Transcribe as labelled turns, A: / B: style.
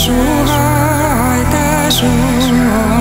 A: de sóhajtásom magyar hazám.